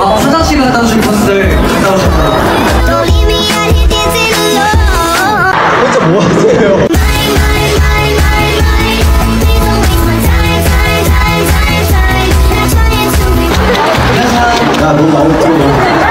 아, 화장실 갔다 오신 분들 갔다 오셨나요? 혼자 뭐 하세요? 야, 너무 많이 뛰어.